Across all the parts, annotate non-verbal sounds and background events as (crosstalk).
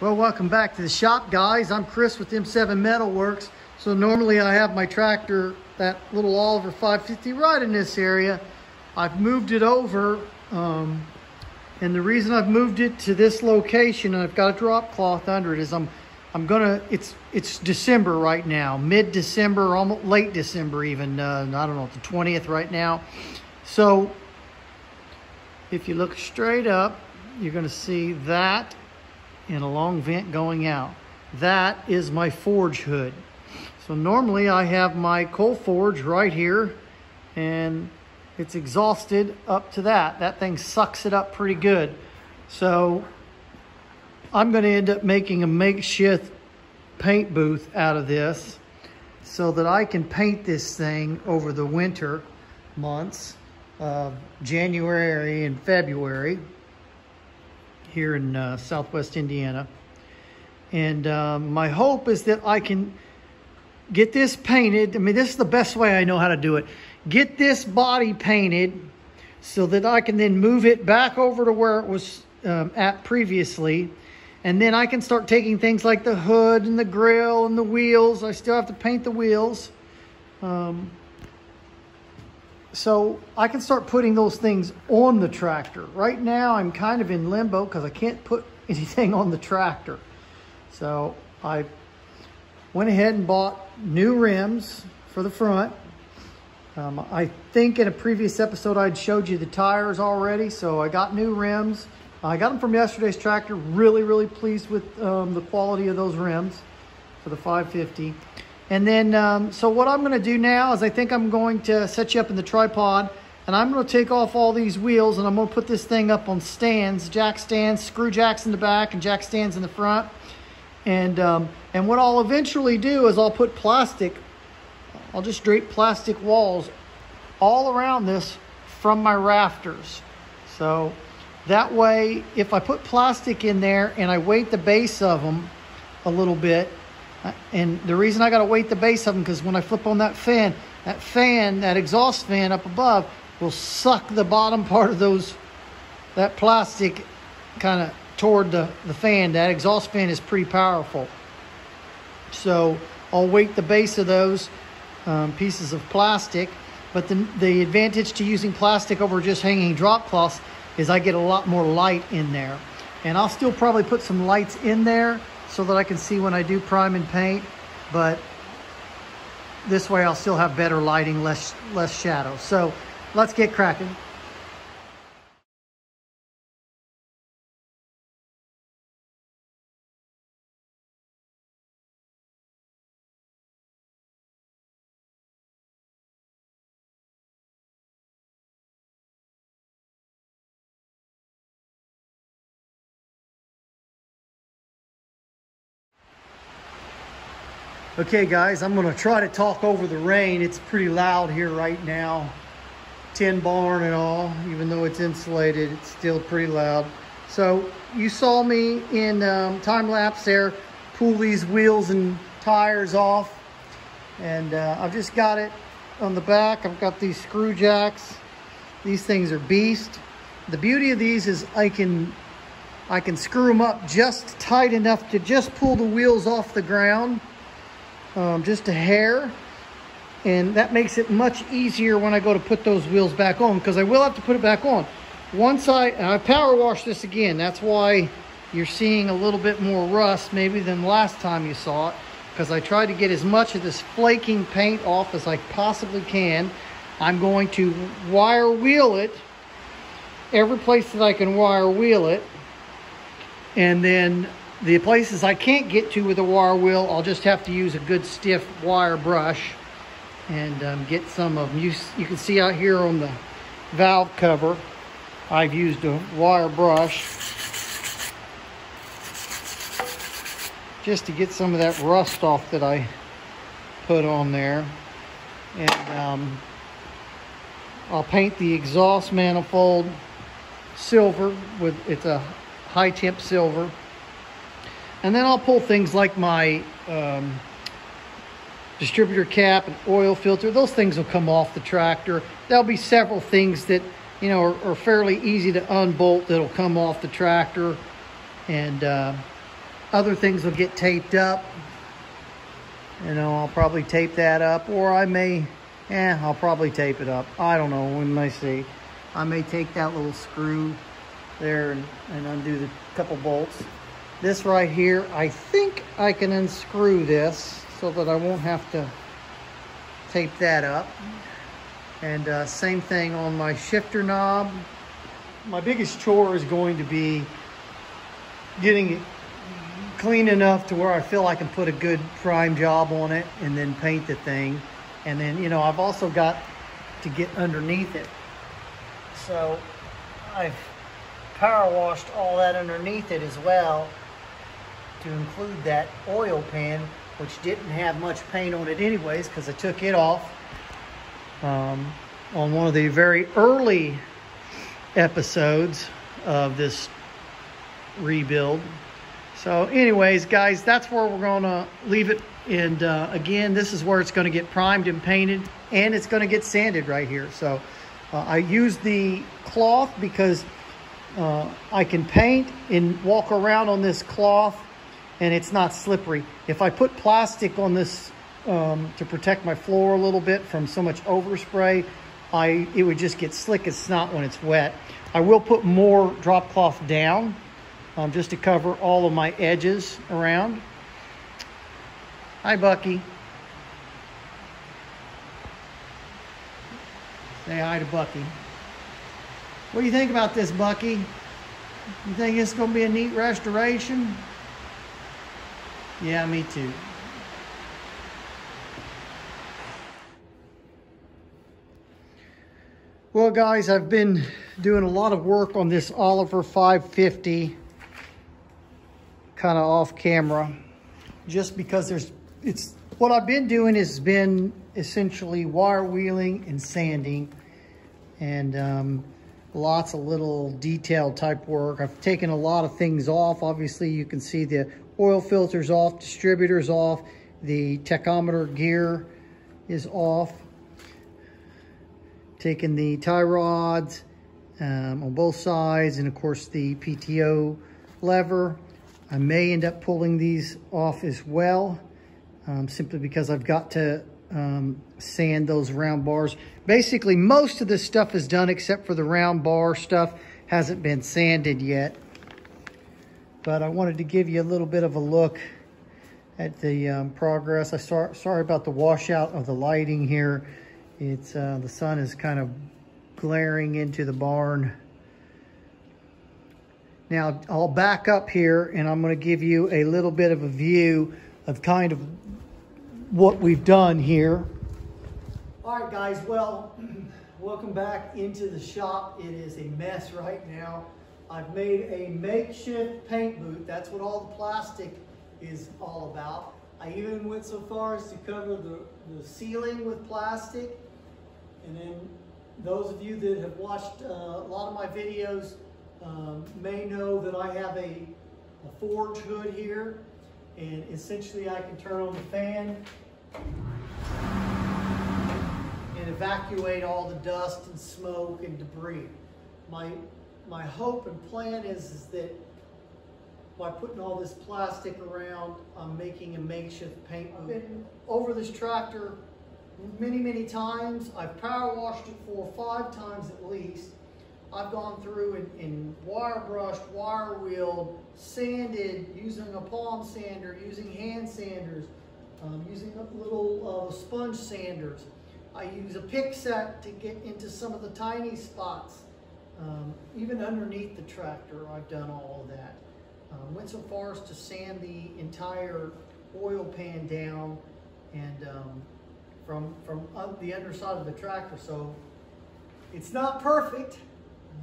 Well, welcome back to the shop, guys. I'm Chris with M7 Metalworks. So normally I have my tractor, that little Oliver 550 right in this area. I've moved it over, um, and the reason I've moved it to this location, and I've got a drop cloth under it, is I'm I'm gonna, it's it's December right now, mid-December, almost late December even, uh, I don't know, the 20th right now. So if you look straight up, you're gonna see that and a long vent going out. That is my forge hood. So normally I have my coal forge right here and it's exhausted up to that. That thing sucks it up pretty good. So I'm going to end up making a makeshift paint booth out of this so that I can paint this thing over the winter months, of January and February here in uh, Southwest Indiana. And um, my hope is that I can get this painted. I mean, this is the best way I know how to do it. Get this body painted so that I can then move it back over to where it was um, at previously. And then I can start taking things like the hood and the grill and the wheels. I still have to paint the wheels. Um, so I can start putting those things on the tractor. Right now I'm kind of in limbo because I can't put (laughs) anything on the tractor. So I went ahead and bought new rims for the front. Um, I think in a previous episode I'd showed you the tires already, so I got new rims. I got them from yesterday's tractor. Really, really pleased with um, the quality of those rims for the 550. And then, um, so what I'm gonna do now is I think I'm going to set you up in the tripod and I'm gonna take off all these wheels and I'm gonna put this thing up on stands, jack stands, screw jacks in the back and jack stands in the front. And, um, and what I'll eventually do is I'll put plastic, I'll just drape plastic walls all around this from my rafters. So that way, if I put plastic in there and I weight the base of them a little bit, and the reason I got to weight the base of them because when I flip on that fan, that fan, that exhaust fan up above will suck the bottom part of those, that plastic kind of toward the, the fan. That exhaust fan is pretty powerful. So I'll weight the base of those um, pieces of plastic. But the, the advantage to using plastic over just hanging drop cloths is I get a lot more light in there. And I'll still probably put some lights in there so that I can see when I do prime and paint, but this way I'll still have better lighting, less, less shadow. So let's get cracking. Okay guys, I'm gonna try to talk over the rain. It's pretty loud here right now. Tin barn and all, even though it's insulated, it's still pretty loud. So you saw me in um, time lapse there, pull these wheels and tires off. And uh, I've just got it on the back. I've got these screw jacks. These things are beast. The beauty of these is I can I can screw them up just tight enough to just pull the wheels off the ground um, just a hair. And that makes it much easier when I go to put those wheels back on because I will have to put it back on. Once I, I power wash this again, that's why you're seeing a little bit more rust maybe than last time you saw it because I tried to get as much of this flaking paint off as I possibly can. I'm going to wire wheel it every place that I can wire wheel it and then the places I can't get to with a wire wheel, I'll just have to use a good stiff wire brush and um, get some of them. You, you can see out here on the valve cover, I've used a wire brush just to get some of that rust off that I put on there. And um, I'll paint the exhaust manifold silver with, it's a high temp silver. And then I'll pull things like my um, distributor cap and oil filter. Those things will come off the tractor. There'll be several things that, you know, are, are fairly easy to unbolt that'll come off the tractor. And uh, other things will get taped up. You know, I'll probably tape that up or I may, eh, I'll probably tape it up. I don't know, we may see. I may take that little screw there and, and undo the couple bolts. This right here, I think I can unscrew this so that I won't have to tape that up. And uh, same thing on my shifter knob. My biggest chore is going to be getting it clean enough to where I feel I can put a good prime job on it and then paint the thing. And then, you know, I've also got to get underneath it. So I've power washed all that underneath it as well to include that oil pan, which didn't have much paint on it anyways because I took it off um, on one of the very early episodes of this rebuild. So anyways, guys, that's where we're going to leave it. And uh, again, this is where it's going to get primed and painted and it's going to get sanded right here. So uh, I use the cloth because uh, I can paint and walk around on this cloth and it's not slippery. If I put plastic on this um, to protect my floor a little bit from so much overspray, I it would just get slick as snot when it's wet. I will put more drop cloth down um, just to cover all of my edges around. Hi, Bucky. Say hi to Bucky. What do you think about this, Bucky? You think it's going to be a neat restoration? Yeah, me too. Well, guys, I've been doing a lot of work on this Oliver 550 kind of off camera just because there's, it's, what I've been doing has been essentially wire wheeling and sanding and um, lots of little detail type work. I've taken a lot of things off. Obviously, you can see the oil filters off, distributors off, the tachometer gear is off. Taking the tie rods um, on both sides and of course the PTO lever. I may end up pulling these off as well um, simply because I've got to um, sand those round bars. Basically, most of this stuff is done except for the round bar stuff hasn't been sanded yet. But I wanted to give you a little bit of a look at the um, progress. I start, sorry about the washout of the lighting here. It's uh, the sun is kind of glaring into the barn. Now I'll back up here and I'm going to give you a little bit of a view of kind of what we've done here. All right, guys, well, (clears throat) welcome back into the shop. It is a mess right now. I've made a makeshift paint booth. That's what all the plastic is all about. I even went so far as to cover the, the ceiling with plastic. And then those of you that have watched uh, a lot of my videos um, may know that I have a, a forge hood here. And essentially I can turn on the fan and evacuate all the dust and smoke and debris. My, my hope and plan is, is that by putting all this plastic around, I'm making a makeshift paint I've been over this tractor many, many times. I've power washed it four or five times at least. I've gone through and, and wire brushed, wire wheeled, sanded, using a palm sander, using hand sanders, um, using little uh, sponge sanders. I use a pick set to get into some of the tiny spots. Um, even underneath the tractor, I've done all of that. Um, went so far as to sand the entire oil pan down and um, from, from the underside of the tractor. So it's not perfect,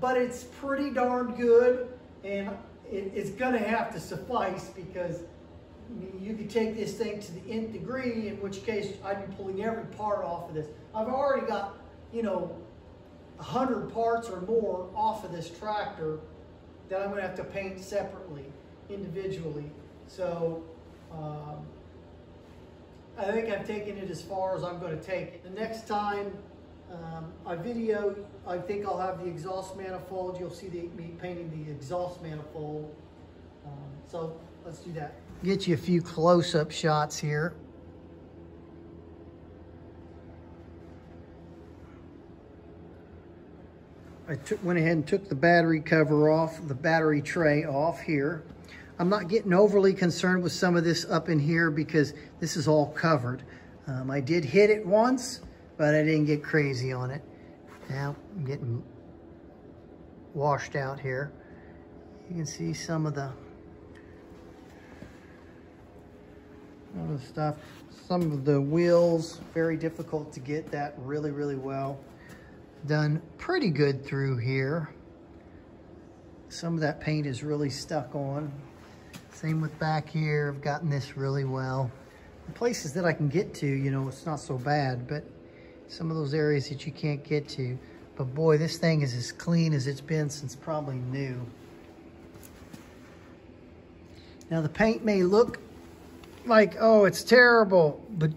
but it's pretty darn good. And it, it's gonna have to suffice because you could take this thing to the nth degree, in which case I'd be pulling every part off of this. I've already got, you know, 100 parts or more off of this tractor that I'm going to have to paint separately, individually. So um, I think I've taken it as far as I'm going to take it. The next time um, I video, I think I'll have the exhaust manifold. You'll see the, me painting the exhaust manifold. Um, So let's do that. Get you a few close-up shots here. I took, went ahead and took the battery cover off, the battery tray off here. I'm not getting overly concerned with some of this up in here because this is all covered. Um, I did hit it once, but I didn't get crazy on it. Now I'm getting washed out here. You can see some of the other stuff. Some of the wheels, very difficult to get that really, really well done pretty good through here. Some of that paint is really stuck on. Same with back here, I've gotten this really well. The places that I can get to, you know, it's not so bad, but some of those areas that you can't get to. But boy, this thing is as clean as it's been since probably new. Now the paint may look like, oh, it's terrible, but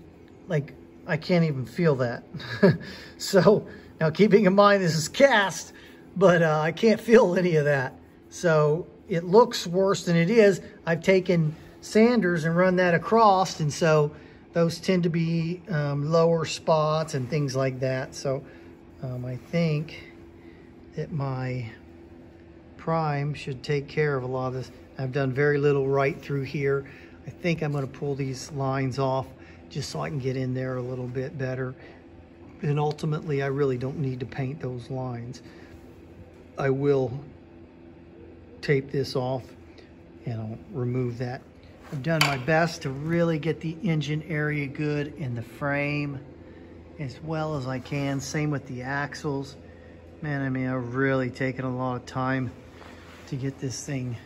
like, I can't even feel that. (laughs) so now, keeping in mind this is cast, but uh, I can't feel any of that. So it looks worse than it is. I've taken sanders and run that across, and so those tend to be um, lower spots and things like that. So um, I think that my prime should take care of a lot of this. I've done very little right through here. I think I'm going to pull these lines off just so I can get in there a little bit better. And ultimately, I really don't need to paint those lines. I will tape this off and I'll remove that. I've done my best to really get the engine area good in the frame as well as I can. Same with the axles. Man, I mean, I've really taken a lot of time to get this thing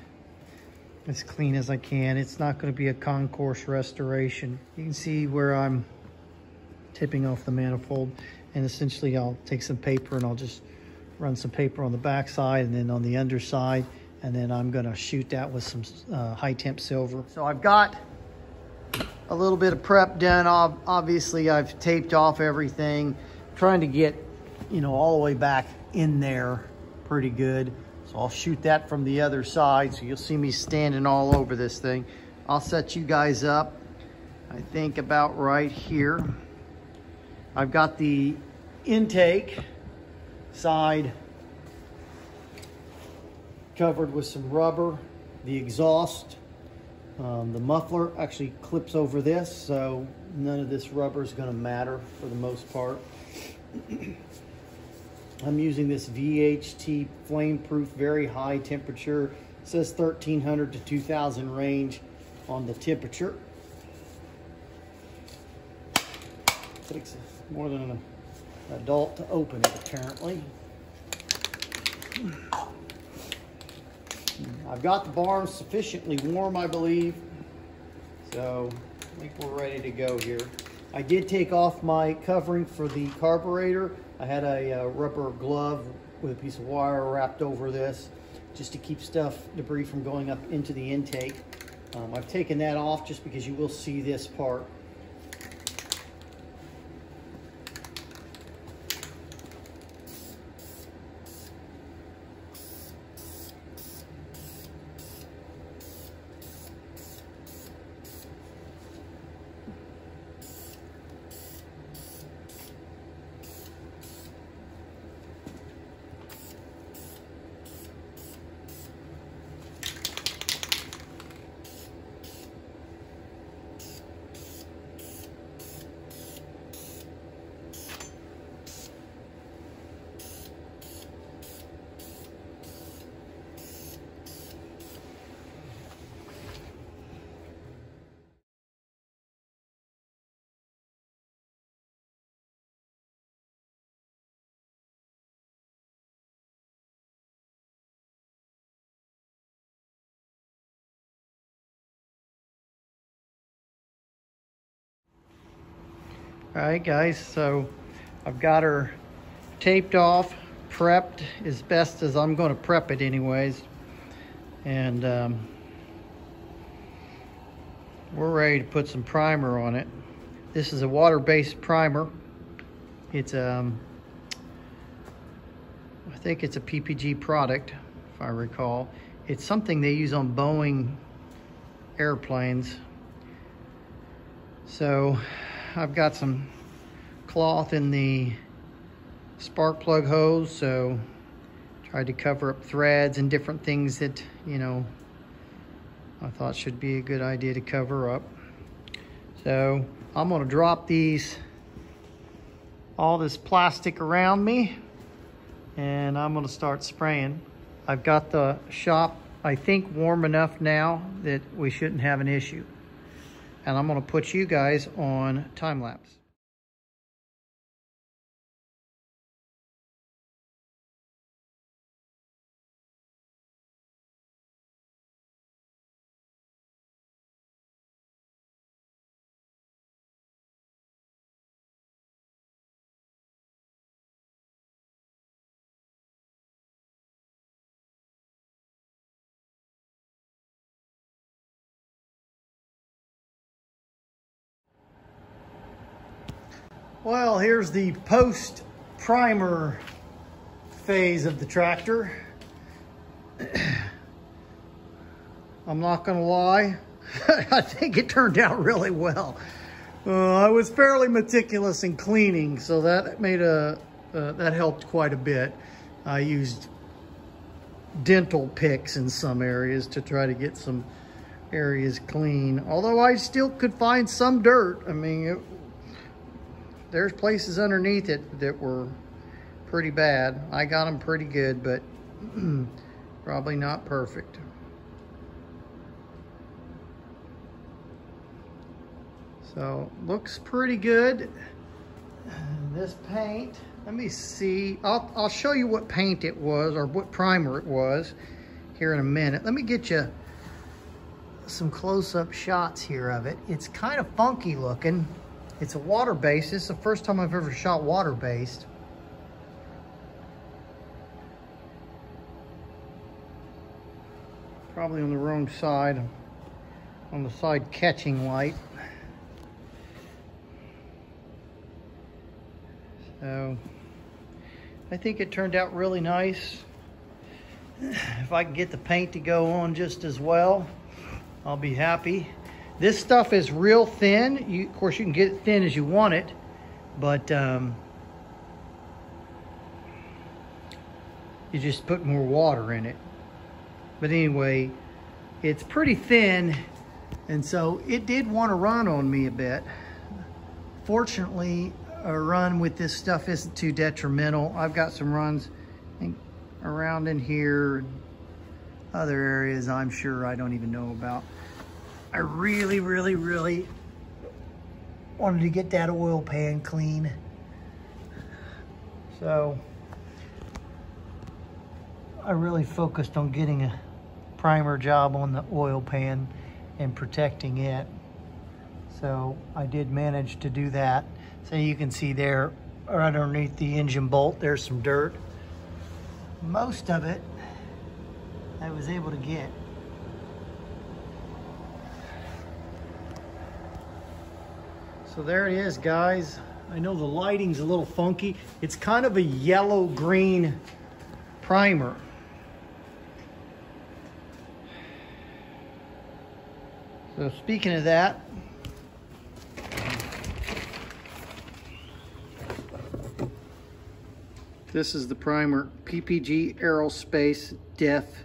as clean as I can. It's not going to be a concours restoration. You can see where I'm tipping off the manifold. And essentially I'll take some paper and I'll just run some paper on the back side and then on the underside. And then I'm gonna shoot that with some uh, high temp silver. So I've got a little bit of prep done. Obviously I've taped off everything, trying to get, you know, all the way back in there pretty good. So I'll shoot that from the other side. So you'll see me standing all over this thing. I'll set you guys up, I think about right here. I've got the intake side covered with some rubber. The exhaust, um, the muffler actually clips over this, so none of this rubber is gonna matter for the most part. (clears throat) I'm using this VHT flame proof, very high temperature. It says 1300 to 2000 range on the temperature. More than an adult to open it, apparently. I've got the barn sufficiently warm, I believe. So I think we're ready to go here. I did take off my covering for the carburetor. I had a uh, rubber glove with a piece of wire wrapped over this just to keep stuff, debris from going up into the intake. Um, I've taken that off just because you will see this part All right, guys, so I've got her taped off, prepped as best as I'm gonna prep it anyways. And um, we're ready to put some primer on it. This is a water-based primer. It's, um, I think it's a PPG product, if I recall. It's something they use on Boeing airplanes. So I've got some cloth in the spark plug hose, so tried to cover up threads and different things that, you know, I thought should be a good idea to cover up. So I'm gonna drop these, all this plastic around me, and I'm gonna start spraying. I've got the shop, I think, warm enough now that we shouldn't have an issue. And I'm gonna put you guys on time lapse. Well, here's the post primer phase of the tractor. (clears throat) I'm not gonna lie, (laughs) I think it turned out really well. Uh, I was fairly meticulous in cleaning, so that made a, uh, that helped quite a bit. I used dental picks in some areas to try to get some areas clean. Although I still could find some dirt. I mean, it, there's places underneath it that were pretty bad. I got them pretty good, but (clears throat) probably not perfect. So looks pretty good. (sighs) This paint, let me see. I'll, I'll show you what paint it was or what primer it was here in a minute. Let me get you some close-up shots here of it. It's kind of funky looking. It's a water-based. This is the first time I've ever shot water-based. Probably on the wrong side, on the side catching light. So, I think it turned out really nice. If I can get the paint to go on just as well, I'll be happy. This stuff is real thin. You, of course, you can get it thin as you want it, but um, you just put more water in it. But anyway, it's pretty thin, and so it did want to run on me a bit. Fortunately, a run with this stuff isn't too detrimental. I've got some runs around in here, other areas I'm sure I don't even know about. I really, really, really wanted to get that oil pan clean. So I really focused on getting a primer job on the oil pan and protecting it. So I did manage to do that. So you can see there right underneath the engine bolt, there's some dirt. Most of it I was able to get. So there it is, guys. I know the lighting's a little funky. It's kind of a yellow-green primer. So speaking of that, this is the primer PPG Aerospace Deft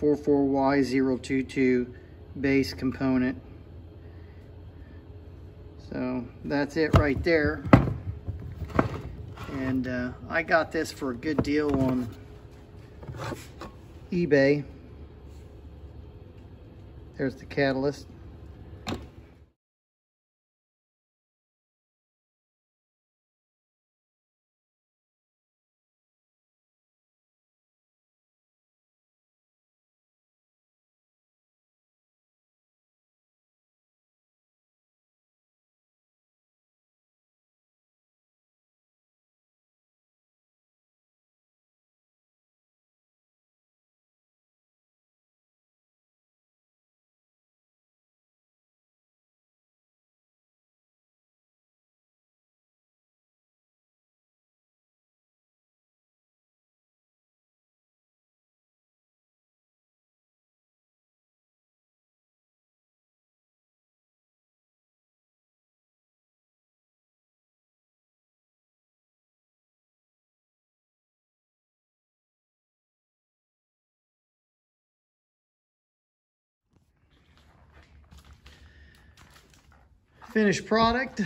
44Y022 base component. So that's it right there. And uh, I got this for a good deal on eBay. There's the catalyst. Finished product.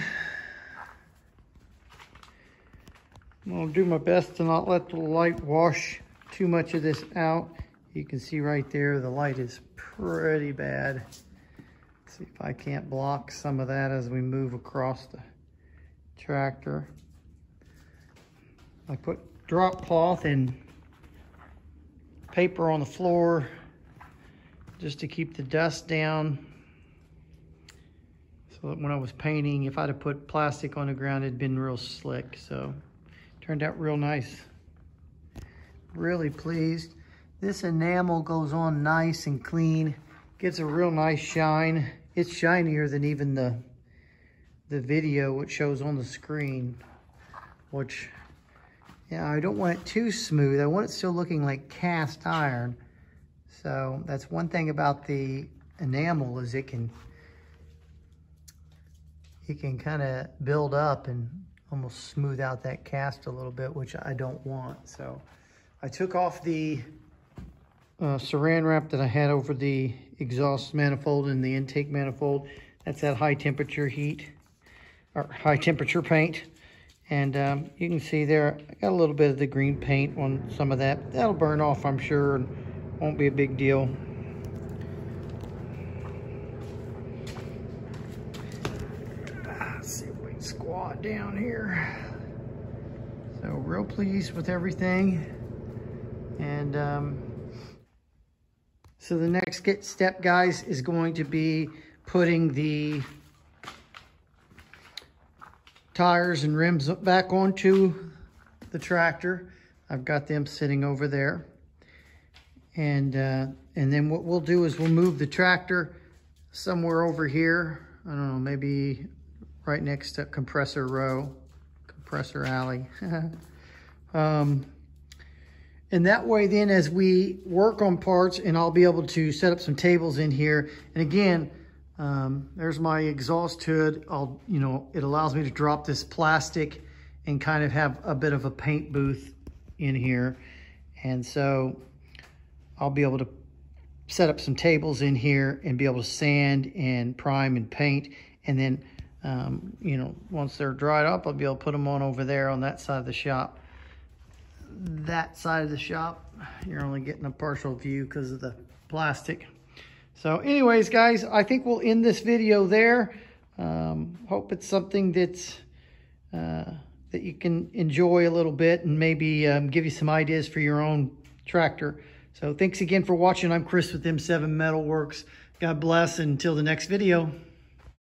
I'm gonna do my best to not let the light wash too much of this out. You can see right there, the light is pretty bad. Let's see if I can't block some of that as we move across the tractor. I put drop cloth and paper on the floor just to keep the dust down. So when I was painting, if I'd have put plastic on the ground, it'd been real slick. So turned out real nice. Really pleased. This enamel goes on nice and clean. Gets a real nice shine. It's shinier than even the the video which shows on the screen, which, yeah, I don't want it too smooth. I want it still looking like cast iron. So that's one thing about the enamel is it can, it can kind of build up and almost smooth out that cast a little bit, which I don't want. So I took off the uh, saran wrap that I had over the exhaust manifold and the intake manifold. That's that high temperature heat or high temperature paint. And um, you can see there, I got a little bit of the green paint on some of that. That'll burn off, I'm sure, and won't be a big deal. Let's see if we can squat down here. So real pleased with everything. And um, so the next step, guys, is going to be putting the tires and rims back onto the tractor. I've got them sitting over there. And, uh, and then what we'll do is we'll move the tractor somewhere over here. I don't know, maybe right next to compressor row, compressor alley. (laughs) um, and that way then as we work on parts and I'll be able to set up some tables in here. And again, um, there's my exhaust hood. I'll, you know, it allows me to drop this plastic and kind of have a bit of a paint booth in here. And so I'll be able to set up some tables in here and be able to sand and prime and paint. And then, um, you know, once they're dried up, I'll be able to put them on over there on that side of the shop. That side of the shop, you're only getting a partial view because of the plastic. So anyways, guys, I think we'll end this video there. Um, hope it's something that's uh, that you can enjoy a little bit and maybe um, give you some ideas for your own tractor. So thanks again for watching. I'm Chris with M7 Metalworks. God bless until the next video.